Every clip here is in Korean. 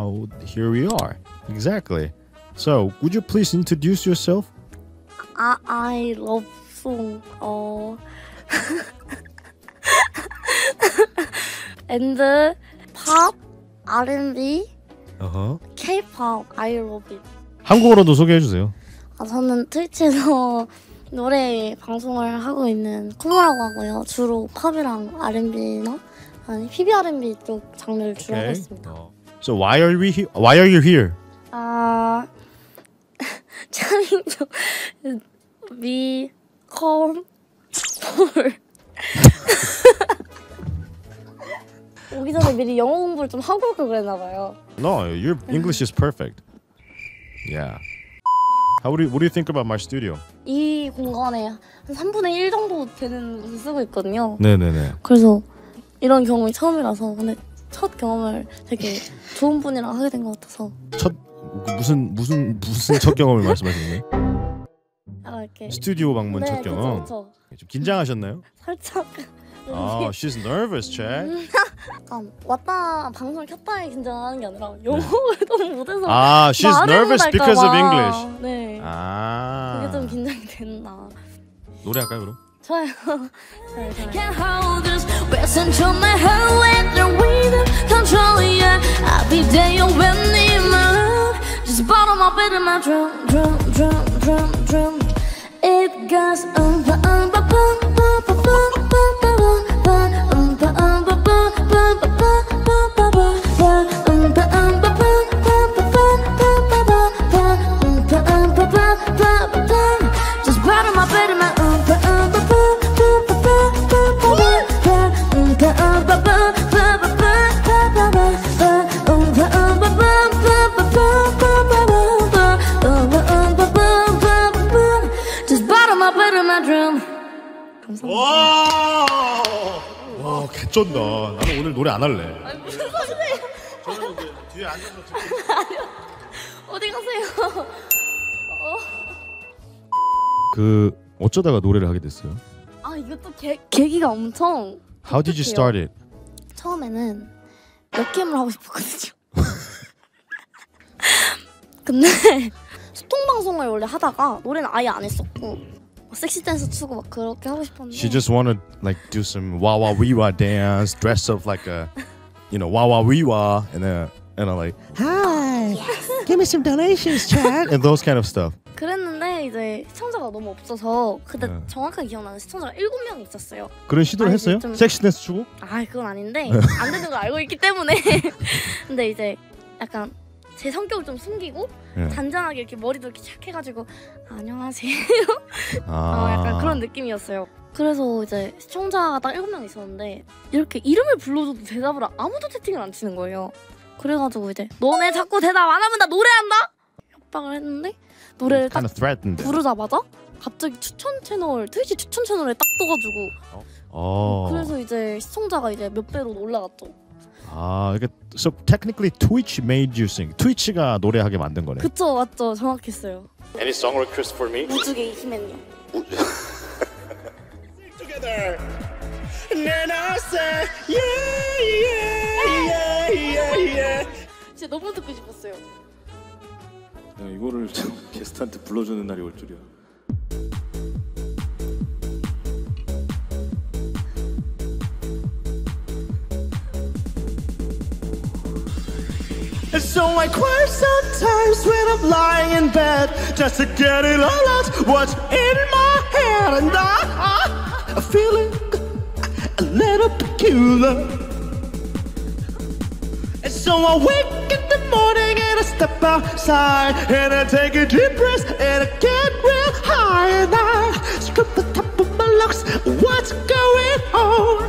how here we are. Exactly. So, would you please introduce yourself? I I love song. 어. and pop, R&B, Uh-huh. K-pop, I love it. 한국어로도 소개해 주세요. 아, 저는 트위치에서 노래 방송을 하고 있는 쿠모라고 하고요. 주로 팝이랑 R&B나 아니 PB R&B 쪽 장르를 주로 하고 있습니다. So why are we here? Why are you here? 아 차밍 좀 미, 컴, 폴 오기 전에 미리 영어 공부를 좀 하고 올걸 그랬나 봐요. No, your English is perfect. Yeah. How do you, what do you think about my studio? 이 공간에 한 3분의 1 정도 되는 곳을 쓰고 있거든요. 네네네. 그래서 이런 경험이 처음이라서 근데 첫 경험을 되게 좋은 분이랑 하게 된 것 같아서 첫 무슨 무슨 무슨 첫 경험을 말씀하시는 거예요? 약간 이렇게 스튜디오 방문 첫 네, 그쵸, 경험. 그쵸. 좀 긴장하셨나요? 살짝 아, she's nervous, Chad. 약간 왔다 방송을 켰다에 긴장하는 게 아니라 영어를 너무 못해서 아, she's 말을 nervous 못할까 because of 봐. English. 네 아. 그게 좀 긴장이 된다 노래 할까요, 그럼? thôi trời, trời. It goes um ba um ba bum ba ba bum ba ba bum ba um ba um ba bum ba ba bum ba ba bum ba um ba um ba bum ba ba bum ba ba ba ba ba ba ba 와, 와, 개쩐다. 나는 오늘 노래 안 할래. 무슨 소리세요 저는 이제 뒤에 앉아서 듣고 어디 가세요 그 어쩌다가 노래를 하게 됐어요? 아 이것도 계, 계기가 엄청 How did you start it? 처음에는 역캠을 하고 싶었거든요. 근데 소통 방송을 원래 하다가 노래는 아예 안 했었고 막 섹시 댄스 추고 막 그렇게 하고 싶었는데 She just wanted like do some wah wah wee wah dance, dress up like a, you know, wah wah wee wah, and then and I'm like, hi, give me some donations, Chad, and those kind of stuff. 그랬는데 이제 시청자가 너무 없어서 그때 네. 정확하게 기억나는 시청자가 7명 있었어요. 그런 시도를 아니, 했어요? 좀- 섹시 댄스 추고? 아 그건 아닌데 안 되는 걸 알고 있기 때문에 근데 이제 약간 제 성격을 좀 숨기고 네. 잔잔하게 이렇게 머리도 이렇게 착 해가지고 안녕하세요 아, 어, 약간 그런 느낌이었어요. 그래서 이제 시청자가 딱 7명 있었는데 이렇게 이름을 불러줘도 대답을 안- 아무도 채팅을 안 치는 거예요. 그래가지고 이제 너네 자꾸 대답 안 하면 나 노래한다? 협박을 했는데 노래를 딱 kind of threatened. 부르자마자 갑자기 추천 채널 트위치 추천 채널에 딱 떠가지고 어. 그래서 이제 시청자가 이제 몇 배로 올라갔죠. 아, 이게 so technically Twitch made you sing. 트위치가 노래하게 만든 거네. 그쵸 맞죠 정확했어요. Any song request for me? 무지개 힘엔요. together. And then I say, yeah, yeah, yeah, yeah, yeah. 진짜 너무 듣고 싶었어요. 내가 이거를 참 게스트한테 불러주는 날이 올 줄이야. So I cry sometimes when I'm lying in bed just to get it all out what's in my head, and I, I'm feeling a little peculiar. And so I wake in the morning and I step outside and I take a deep breath and I get real high and I strip the top of my lungs. What's going on?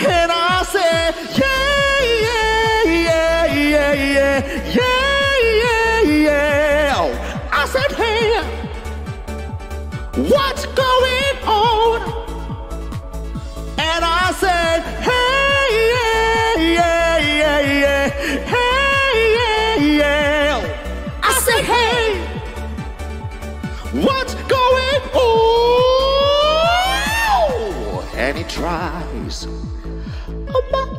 And I say, yeah, yeah, yeah, yeah, yeah, yeah, yeah. I said, hey, what's going on? And I said, hey, yeah, yeah, yeah, yeah, hey, yeah, yeah. I said, hey, what's going on? And he tries. Oh my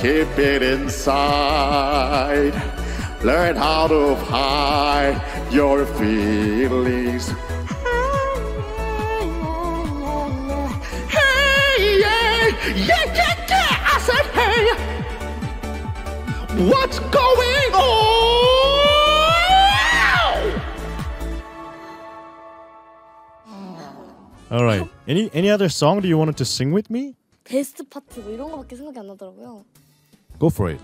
keep it inside. Learn how to hide your feelings. Hey, yeah, yeah, yeah, yeah. I said, hey, what's going on? All right. Any any other song do you wanted to sing with me? 베스트 파트 뭐 이런 거밖에 생각이 안 나더라고요. Go for it.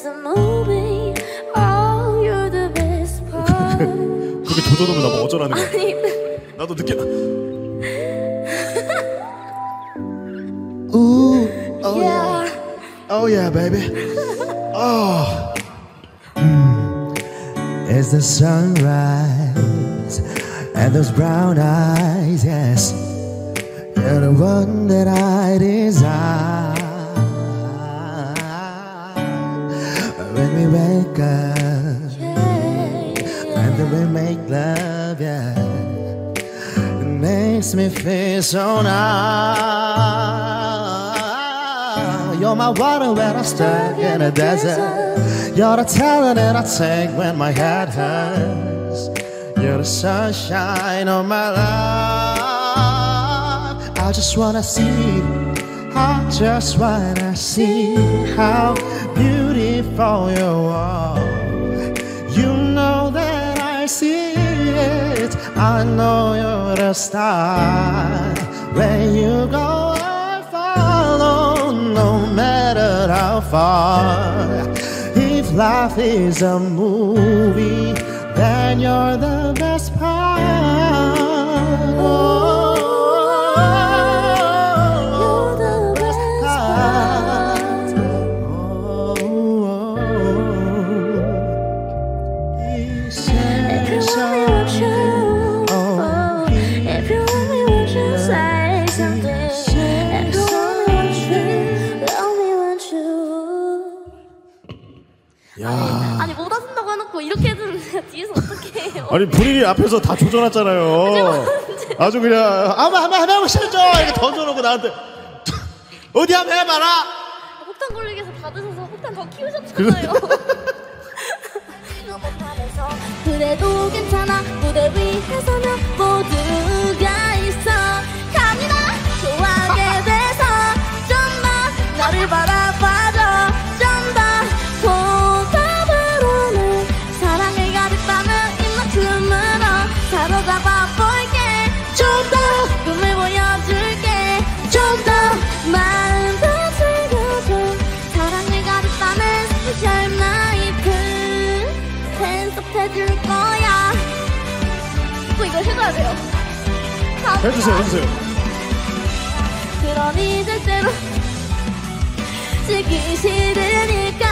그렇게 조져놓으면 나뭐 어쩌라는 거야? 나도 느껴. Ooh, oh yeah. Oh yeah, baby. Oh. Mm. It's the sunrise and those brown eyes, yes. You're the one that I desire. We wake up and then we make love, yeah. It makes me feel so nice. You're my water when I'm stuck in a desert. You're the talent that I take when my head hurts. You're the sunshine of my life. I just wanna see. I just wanna see how beautiful you are. You know that I see it. I know you're the star. Where you go, I follow, no matter how far. If life is a movie, then you're the best part. You're 뒤에서 어떻게 해요? 아니 분위기 앞에서 다 조져놨잖아요. 아주 그냥 아마 한번 해보고 싶죠. 이렇게 던져놓고 나한테 어디 한번 해봐라. 폭탄 걸리게 해서 받으셔서 폭탄 더 키우셨잖아요. 그래도 괜찮아 무대 위에 서면 모두가 있어 갑니다 좋아하게 돼서 좀더 너를 바라 해주세요, 해주세요. 그러니 절대로 지기 싫으니까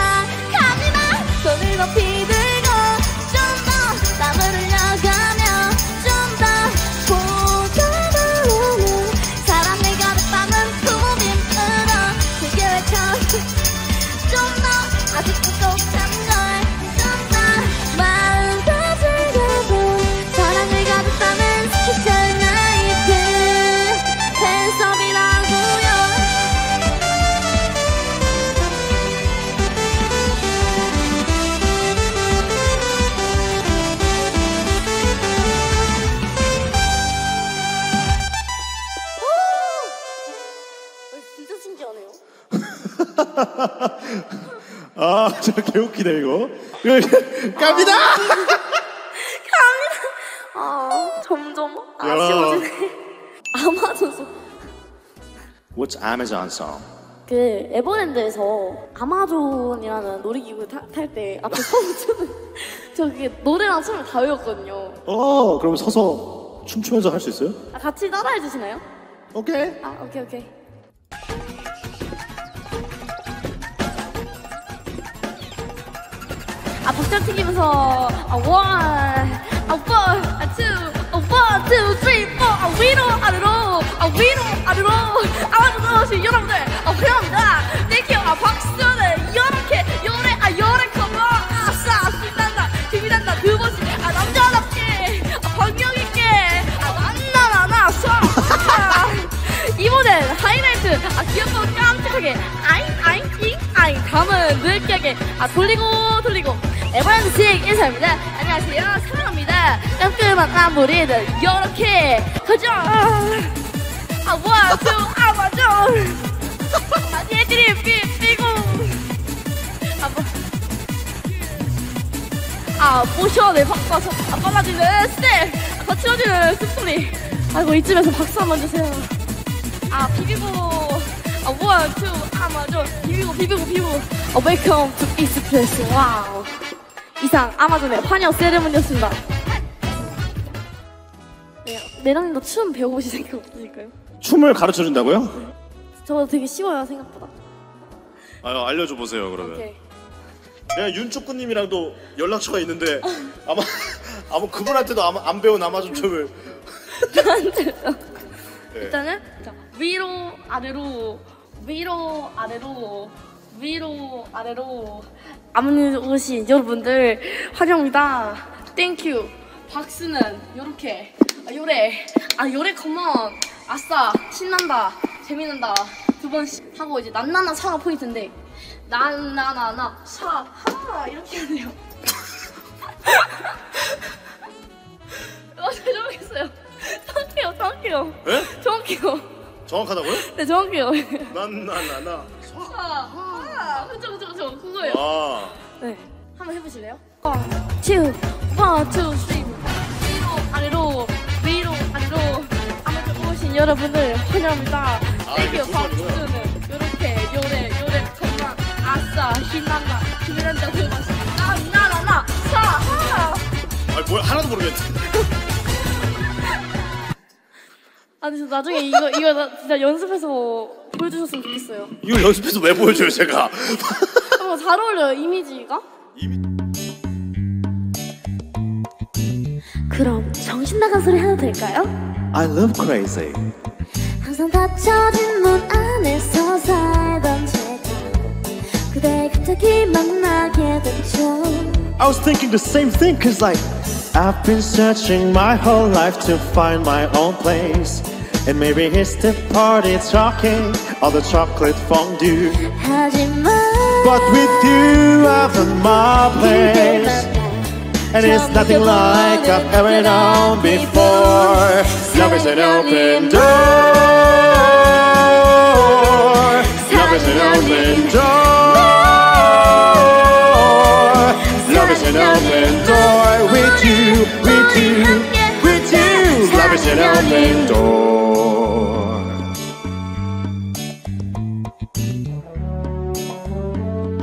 갑니다 손을 높이 아, 저 개웃기네 이거. 갑니다. 아 점점 야. 아쉬워지네. 아마존 What's Amazon song? 그 에버랜드에서 아마존이라는 놀이기구 탈 때 앞에 서서 저 그게 노래랑 춤을 다 외웠거든요. 어, 그럼 서서 춤추면서 할 수 있어요? 아, 같이 따라해 주시나요? 오케이. 아 오케이 오케이. 튀기면서 아 원, 아 원, 아 투, 아 원, 투, 쓰리, 포, 아 위로 아래로, 아 위로 아래로, 아마존 여러분들, 아 환영합니다. 땡큐, 아 박수를 이렇게 요래, 아 요래 커버, 아싸 신난다, 힘이 난다. 두 번씩, 아 남자답게, 아 방역 있게, 아 난나나나 쏴. 아, 이 모델 하이라이트. 아 귀엽고 깜찍하게 아잉 아잉 잉 아잉. 감은 느끼하게 아 돌리고 돌리고 에버랜드 식 인사입니다 안녕하세요 사랑합니다 깔끔한 안무리들 이렇게 가자 아 원투 아마존 아 얘들이 삐 삐고 아 뭐. 아, 모션에 박수, 아, 빨라지는 스텝, 아, 거칠어지는 스토리. 아이고, 이쯤에서 박수 한번 주세요. 아, 비비고, 아, one, two, 아마존, 비비고, 비비고, 비비고. 어, welcome to express, wow. 이상, 아마존의 환영 세레머니였습니다. 네, 매력님도 춤 배워보실 생각 없으실까요? 춤을 가르쳐 준다고요? 저거 되게 쉬워요, 생각보다. 아, 알려줘 보세요 그러면. 오케이. 내가 윤축구님이랑도 연락처가 있는데 아마 아마 그분한테도 아마 안 배운 아마존 춤을. 일단은 자, 위로 아래로 위로 아래로 위로 아래로 아무튼 오신 여러분들 환영합니다. Thank you. 박수는 요렇게 아, 요래 아 요래 come on 아싸 신난다 재미난다 두 번씩 하고 이제 난나나 사가 포인트인데 난나나나 사 하나 이렇게 돼요. 어, 잘 정했어요. 정확해요, 정확해요. 에? 정확해요. 정확하다고요? 네, 정확해요. 난나나나. 아, 아, 그쵸, 그쵸, 그쵸. 그거예요. 아. 네. 한번 해보실래요? One, two, one, two, three. 위로, 아래로, 위로, 아래로. 아무튼 오신 여러분들 환영합니다. 이게 thank you, 두 박수는 번이구나. 요렇게, 요래, 요래, 정말 아싸, 신난다, 힘난다, 그 맛이. 아, 나나나, 사, 하. 아 뭐야 하나도 모르겠네. 아니, 저 나중에 이거, 이거 나 진짜 연습해서 보여주셨으면 좋겠어요. 이걸 연습해서 왜 보여줘요 제가? 어, 잘 어울려요, 이미지가. 그럼 정신 나간 소리 해도 될까요? I love crazy. 항상 닫혀진 문 안에서 살던 제가 그대 갑자기 만나게 됐죠 I was thinking the same thing, cause like I've been searching my whole life to find my own place. And maybe it's the party talking or the chocolate fondue. But with you, I've a my place. And it's nothing like I've ever known before. Love is an open door. Love is an open door.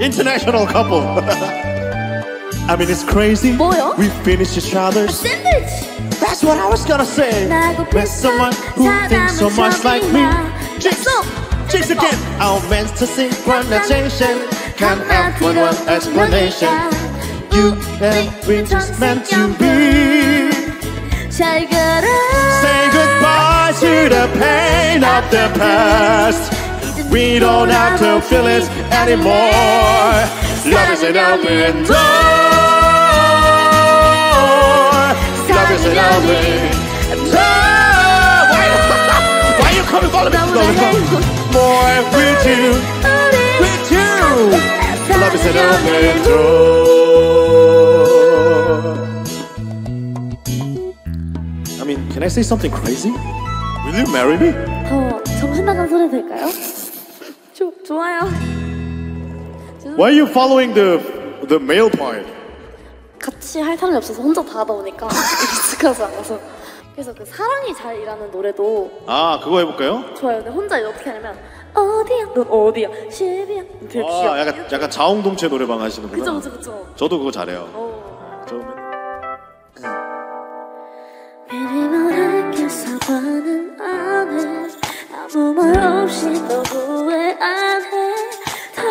International couple. I mean, it's crazy. 뭐요? We finished each other. Sandwich. That's what I was gonna say. Met someone who thinks so much like me. Chicks, chicks again. Our meant to synchronization. Can't have one word explanation. You and me just meant to be. Say goodbye to the pain of the past. We don't have to feel it anymore. Love is an open door. Love is an open door. Why, why you coming for me? 너무나 행복 More with you, 우리 with you. Love is an open door. I mean, can I say something crazy? Will you marry me? 저 정신 나간 소리 될까요? 조, 좋아요. Why are you following the the male part? 같이 할 사람이 없어서 혼자 다 하다 보니까 익숙하지 않아서 그래서 그 사랑이 잘 일하는 노래도 아 그거 해볼까요? 좋아요 근데 혼자 어떻게 하냐면 어디야 넌 어디야 십이야 되게 귀여워 아 약간 약간 자웅동체 노래방 하시는구나. 그쵸 그쵸 그쵸 저도 그거 잘해요. 어. 처 아무 말 없이 너 후회 안 해 다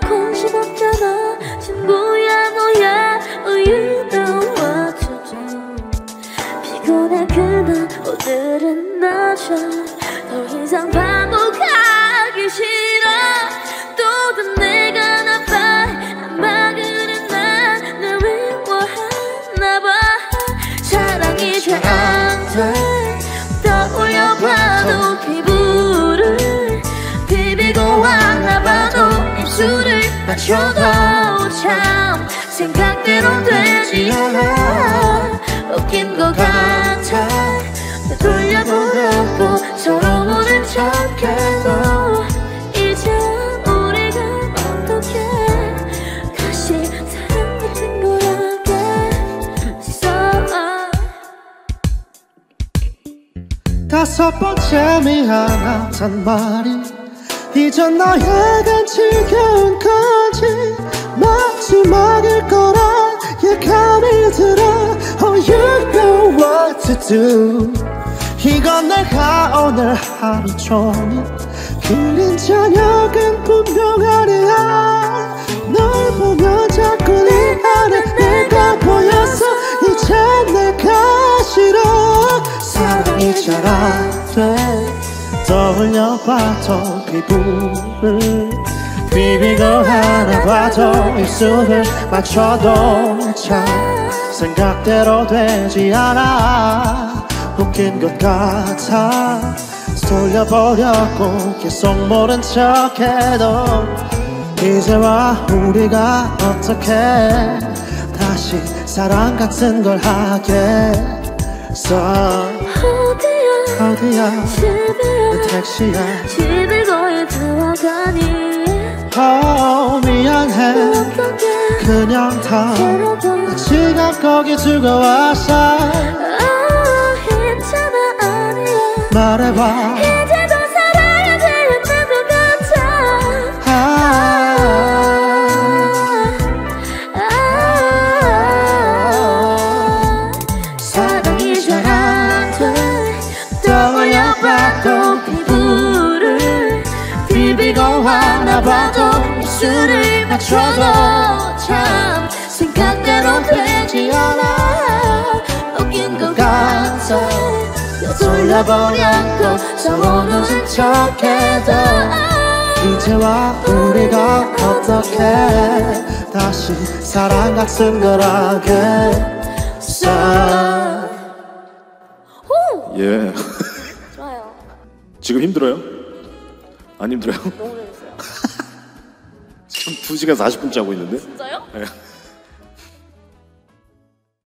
관심 없잖아. 친구야 너야. Oh you know what to do 피곤해 그날 오늘은 맞춰도 참 생각대로 되지 않아. 웃긴 것 같아. 돌려보려고 서로 모른 척해도 이제 우리가 어떻게 다시 사랑 같은 걸 하겠어. 다섯 번째 미안하단 말이 이젠 너에겐 지겨운 건지. 마지막일 거라 예감이 들어 Oh you know what to do. 이건 내가 오늘 하루 종일 그린 저녁은 분명하리야. 널 보면 떠올려봐도 피부를 비비고 하나 봐도 입술을 맞춰도 참 생각대로 되지 않아. 웃긴 것 같아. 돌려보려고 계속 모른 척해도 이제와 우리가 어떻게 다시 사랑 같은 걸 하 겠어 어디야 어디야 집이야 택시야 집에 거의 들어가니 어 미안해. 어떻게 그냥 다 데려가 지금 거기 두고 왔어. 아 괜찮아 아니야. 말해봐 맞춰도 참 생각대로 되지 않아 웃긴 것 같아 돌려보려고 서로는 척해도 이제와 우리가 어떻게 다시 사랑 같은 걸 하겠어 예. 좋아요 지금 힘들어요? 안 힘들어요? 지금 2시간 40분째 하고 있는데? 진짜요? 네.